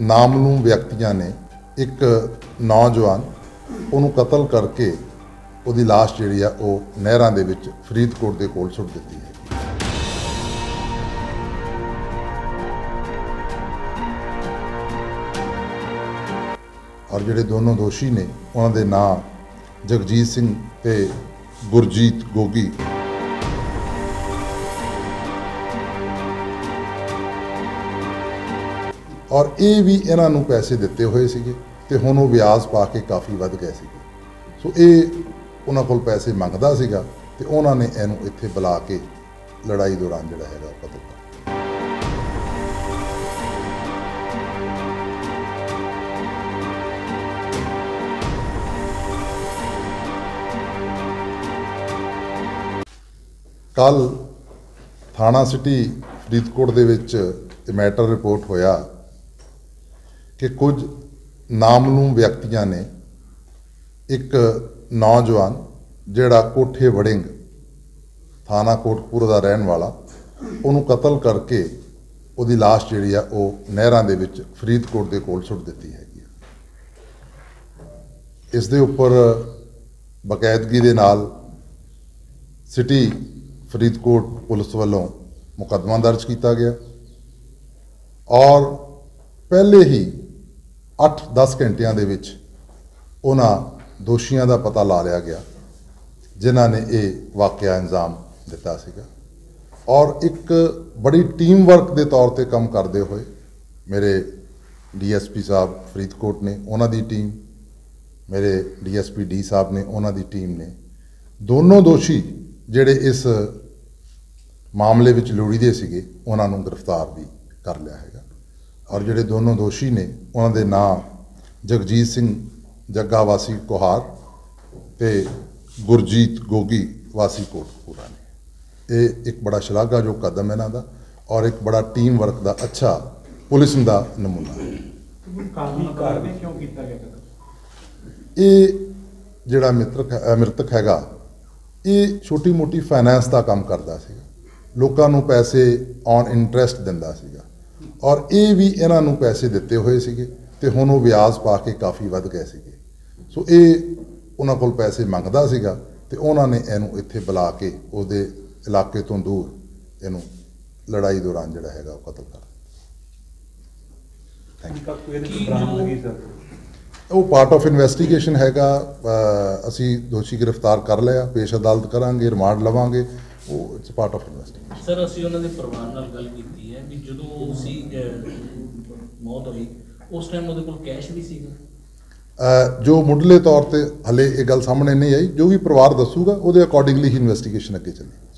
ਨਾਮਲੂਮ ਵਿਅਕਤੀਆਂ ਨੇ ਇੱਕ ਨੌਜਵਾਨ ਉਹਨੂੰ ਕਤਲ ਕਰਕੇ ਉਹਦੀ ਲਾਸ਼ ਜਿਹੜੀ ਆ ਉਹ ਨਹਿਰਾਂ ਦੇ ਵਿੱਚ ਫਰੀਦਕੋਟ ਦੇ ਕੋਲ ਸੁੱਟ ਦਿੱਤੀ ਹੈ। ਔਰ ਜਿਹੜੇ ਦੋਨੋਂ ਦੋਸ਼ੀ ਨੇ, ਉਹਨਾਂ ਦੇ ਨਾਂ ਜਗਜੀਤ ਸਿੰਘ ਤੇ ਗੁਰਜੀਤ ਗੋਗੀ ਔਰ ਇਹ ਵੀ ਇਹਨਾਂ ਨੂੰ ਪੈਸੇ ਦਿੱਤੇ ਹੋਏ ਸੀਗੇ ਤੇ ਹੁਣ ਉਹ ਵਿਆਜ ਪਾ ਕੇ ਕਾਫੀ ਵੱਧ ਗਏ ਸੀਗੇ। ਸੋ ਇਹ ਉਹਨਾਂ ਕੋਲ ਪੈਸੇ ਮੰਗਦਾ ਸੀਗਾ ਤੇ ਉਹਨਾਂ ਨੇ ਇਹਨੂੰ ਇੱਥੇ ਬੁਲਾ ਕੇ ਲੜਾਈ ਦੌਰਾਨ ਜਿਹੜਾ ਹੈਗਾ ਪਤਾ ਕਤਲ ਕੱਲ ਥਾਣਾ ਸਿਟੀ ਫਰੀਦਕੋਟ ਦੇ ਵਿੱਚ ਇਹ ਮੈਟਰ ਰਿਪੋਰਟ ਹੋਇਆ ਕਿ ਕੁਝ ਨਾਮਲੂਮ ਵਿਅਕਤੀਆਂ ਨੇ ਇੱਕ ਨੌਜਵਾਨ ਜਿਹੜਾ ਕੋਠੇ ਵੜਿੰਗ ਥਾਣਾ ਕੋਟਪੁਰ ਦਾ ਰਹਿਣ ਵਾਲਾ, ਉਹਨੂੰ ਕਤਲ ਕਰਕੇ ਉਹਦੀ ਲਾਸ਼ ਜਿਹੜੀ ਆ ਉਹ ਨਹਿਰਾਂ ਦੇ ਵਿੱਚ ਫਰੀਦਕੋਟ ਦੇ ਕੋਲ ਸੁੱਟ ਦਿੱਤੀ ਹੈਗੀ ਇਸ ਦੇ ਉੱਪਰ ਬਕਾਇਦਗੀ ਦੇ ਨਾਲ ਸਿਟੀ ਫਰੀਦਕੋਟ ਪੁਲਿਸ ਵੱਲੋਂ ਮੁਕੱਦਮਾ ਦਰਜ ਕੀਤਾ ਗਿਆ ਔਰ ਪਹਿਲੇ ਹੀ 8-10 ਘੰਟਿਆਂ ਦੇ ਵਿੱਚ ਉਹਨਾਂ ਦੋਸ਼ੀਆਂ ਦਾ ਪਤਾ ਲਾ ਲਿਆ ਗਿਆ, ਜਿਨ੍ਹਾਂ ਨੇ ਇਹ ਵਾਕਿਆ ਇੰਜਾਮ ਦਿੱਤਾ ਸੀਗਾ। ਔਰ ਇੱਕ ਬੜੀ ਟੀਮ ਵਰਕ ਦੇ ਤੌਰ ਤੇ ਕੰਮ ਕਰਦੇ ਹੋਏ ਮੇਰੇ ਡੀਐਸਪੀ ਸਾਹਿਬ ਫਰੀਦਕੋਟ ਨੇ ਉਹਨਾਂ ਦੀ ਟੀਮ ਮੇਰੇ ਡੀਐਸਪੀ ਡੀ ਸਾਹਿਬ ਨੇ ਉਹਨਾਂ ਦੀ ਟੀਮ ਨੇ। ਦੋਨੋਂ ਦੋਸ਼ੀ ਜਿਹੜੇ ਇਸ ਮਾਮਲੇ ਵਿੱਚ ਲੋੜੀਦੇ ਸੀਗੇ, ਉਹਨਾਂ ਨੂੰ ਗ੍ਰਿਫਤਾਰ ਵੀ ਕਰ ਲਿਆ ਹੈਗਾ। ਔਰ ਜਿਹੜੇ ਦੋਨੋਂ ਦੋਸ਼ੀ ਨੇ ਉਹਨਾਂ ਦੇ ਨਾਂ ਜਗਜੀਤ ਸਿੰਘ ਜੱਗਾ ਵਾਸੀ ਕੋਹਾਰ ਤੇ ਗੁਰਜੀਤ ਗੋਗੀ ਵਾਸੀ ਕੋਟਪੂਰਾ ਨੇ। ਇਹ ਇੱਕ ਬੜਾ ਸ਼ਲਾਘਾਯੋਗ ਕਦਮ ਹੈ ਇਹਨਾਂ ਦਾ ਔਰ ਇੱਕ ਬੜਾ ਟੀਮ ਵਰਕ ਦਾ ਅੱਛਾ ਪੁਲਿਸ ਦਾ ਨਮੂਨਾ। ਹੈ ਕਾਨੂੰਨੀ ਕਾਰਵਾਈ ਕਿਉਂ ਕੀਤਾ ਗਿਆ ਕਦਮ? ਇਹ ਜਿਹੜਾ ਅਹ ਮ੍ਰਿਤਕ ਹੈਗਾ ਇਹ ਛੋਟੀ ਮੋਟੀ ਫਾਈਨੈਂਸ ਦਾ ਕੰਮ ਕਰਦਾ ਸੀਗਾ। ਲੋਕਾਂ ਨੂੰ ਪੈਸੇ ਔਨ ਇੰਟਰਸਟ ਦਿੰਦਾ ਸੀਗਾ। ਔਰ ਇਹ ਵੀ ਇਹਨਾਂ ਨੂੰ ਪੈਸੇ ਦਿੱਤੇ ਹੋਏ ਸੀਗੇ ਤੇ ਹੁਣ ਉਹ ਵਿਆਜ ਪਾ ਕੇ ਕਾਫੀ ਵੱਧ ਗਏ ਸੀਗੇ। ਸੋ ਇਹ ਉਹਨਾਂ ਕੋਲ ਪੈਸੇ ਮੰਗਦਾ ਸੀਗਾ ਤੇ ਉਹਨਾਂ ਨੇ ਇਹਨੂੰ ਇੱਥੇ ਬੁਲਾ ਕੇ ਉਹਦੇ ਇਲਾਕੇ ਤੋਂ ਦੂਰ ਇਹਨੂੰ ਲੜਾਈ ਦੌਰਾਨ ਜਿਹੜਾ ਹੈਗਾ ਉਹ ਕਤਲ ਕਰ ਸਰ? ਉਹ ਪਾਰਟ ਆਫ ਇਨਵੈਸਟੀਗੇਸ਼ਨ ਹੈਗਾ ਅਸੀਂ ਦੋਸ਼ੀ ਗ੍ਰਿਫਤਾਰ ਕਰ ਲਿਆ ਪੇਸ਼ ਅਦਾਲਤ ਕਰਾਂਗੇ ਰਿਮਾਂਡ ਲਵਾਂਗੇ। ਉਹ it's part of investigation sir ਅਸੀਂ ਉਹਨਾਂ ਦੇ ਪਰਿਵਾਰ ਨਾਲ ਗੱਲ ਕੀਤੀ ਹੈ ਵੀ ਜਦੋਂ ਸੀ ਮੌਤ ਹੋਈ ਉਸ ਟਾਈਮ ਉਹਦੇ ਕੋਲ ਕੈਸ਼ ਵੀ ਸੀਗਾ? ਜੋ ਮੁੱਢਲੇ ਤੌਰ ਤੇ ਹਲੇ ਇਹ ਗੱਲ ਸਾਹਮਣੇ ਨਹੀਂ ਆਈ ਜੋ ਵੀ ਪਰਿਵਾਰ ਦੱਸੂਗਾ ਉਹਦੇ ਅਕੋਰਡਿੰਗਲੀ ਹੀ ਇਨਵੈਸਟੀਗੇਸ਼ਨ ਅੱਗੇ ਚੱਲੇਗੀ।